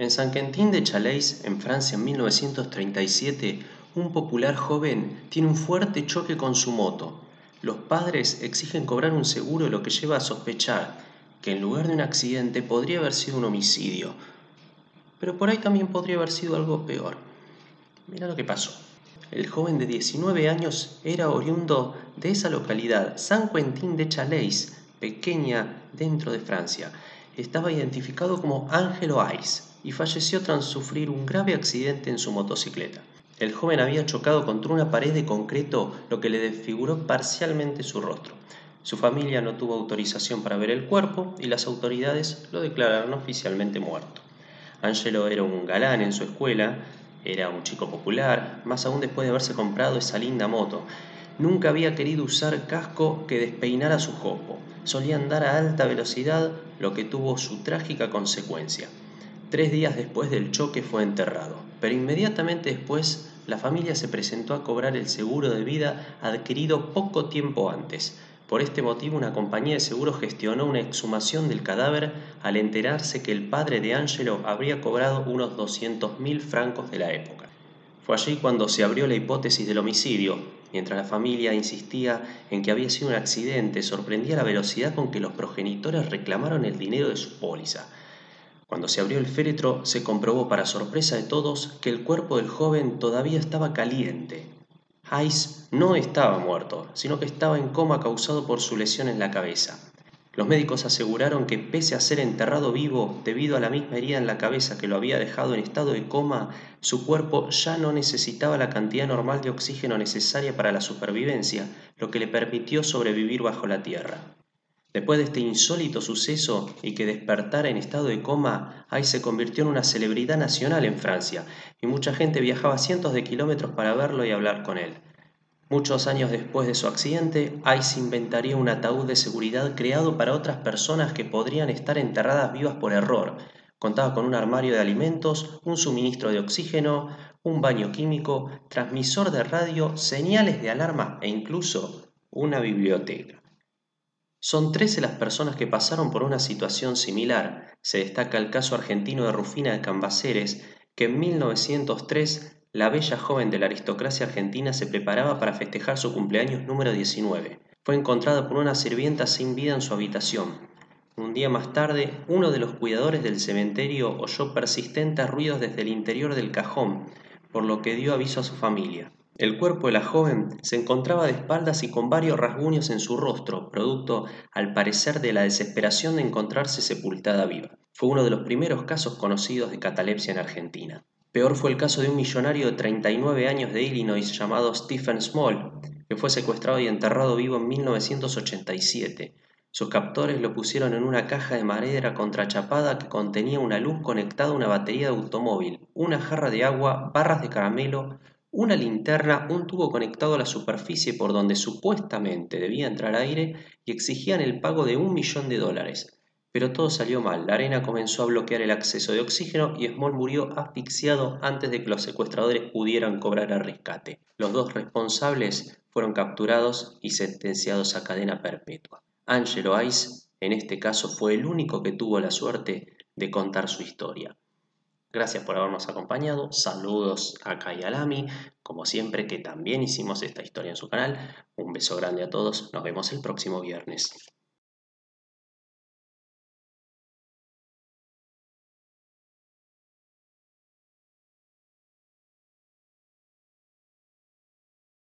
En San Quentin de Chalais, en Francia en 1937, un popular joven tiene un fuerte choque con su moto. Los padres exigen cobrar un seguro, lo que lleva a sospechar que en lugar de un accidente podría haber sido un homicidio. Pero por ahí también podría haber sido algo peor. Mira lo que pasó. El joven de 19 años era oriundo de esa localidad, San Quentin de Chalais, pequeña dentro de Francia. Estaba identificado como Angelo Ais y falleció tras sufrir un grave accidente en su motocicleta. El joven había chocado contra una pared de concreto, lo que le desfiguró parcialmente su rostro. Su familia no tuvo autorización para ver el cuerpo y las autoridades lo declararon oficialmente muerto. Angelo era un galán en su escuela, era un chico popular, más aún después de haberse comprado esa linda moto. Nunca había querido usar casco que despeinara su jopo. Solía andar a alta velocidad, lo que tuvo su trágica consecuencia. Tres días después del choque fue enterrado, pero inmediatamente después la familia se presentó a cobrar el seguro de vida adquirido poco tiempo antes. Por este motivo, una compañía de seguros gestionó una exhumación del cadáver al enterarse que el padre de Angelo habría cobrado unos 200.000 francos de la época. Fue allí cuando se abrió la hipótesis del homicidio, mientras la familia insistía en que había sido un accidente, sorprendía la velocidad con que los progenitores reclamaron el dinero de su póliza. Cuando se abrió el féretro, se comprobó para sorpresa de todos que el cuerpo del joven todavía estaba caliente, Ice no estaba muerto, sino que estaba en coma causado por su lesión en la cabeza. Los médicos aseguraron que pese a ser enterrado vivo debido a la misma herida en la cabeza que lo había dejado en estado de coma, su cuerpo ya no necesitaba la cantidad normal de oxígeno necesaria para la supervivencia, lo que le permitió sobrevivir bajo la tierra. Después de este insólito suceso y que despertara en estado de coma, Ay se convirtió en una celebridad nacional en Francia, y mucha gente viajaba cientos de kilómetros para verlo y hablar con él. Muchos años después de su accidente, se inventaría un ataúd de seguridad creado para otras personas que podrían estar enterradas vivas por error. Contaba con un armario de alimentos, un suministro de oxígeno, un baño químico, transmisor de radio, señales de alarma e incluso una biblioteca. Son 13 las personas que pasaron por una situación similar. Se destaca el caso argentino de Rufina de Cambaceres, que en 1903 la bella joven de la aristocracia argentina se preparaba para festejar su cumpleaños número 19. Fue encontrada por una sirvienta sin vida en su habitación. Un día más tarde, uno de los cuidadores del cementerio oyó persistentes ruidos desde el interior del cajón, por lo que dio aviso a su familia. El cuerpo de la joven se encontraba de espaldas y con varios rasguños en su rostro, producto, al parecer, de la desesperación de encontrarse sepultada viva. Fue uno de los primeros casos conocidos de catalepsia en Argentina. Peor fue el caso de un millonario de 39 años de Illinois llamado Stephen Small, que fue secuestrado y enterrado vivo en 1987. Sus captores lo pusieron en una caja de madera contrachapada que contenía una luz conectada a una batería de automóvil, una jarra de agua, barras de caramelo, una linterna, un tubo conectado a la superficie por donde supuestamente debía entrar aire y exigían el pago de un millón de dólares. Pero todo salió mal, la arena comenzó a bloquear el acceso de oxígeno y Small murió asfixiado antes de que los secuestradores pudieran cobrar el rescate. Los dos responsables fueron capturados y sentenciados a cadena perpetua. Angelo Ice, en este caso, fue el único que tuvo la suerte de contar su historia. Gracias por habernos acompañado. Saludos a Kayalami, como siempre que también hicimos esta historia en su canal. Un beso grande a todos. Nos vemos el próximo viernes.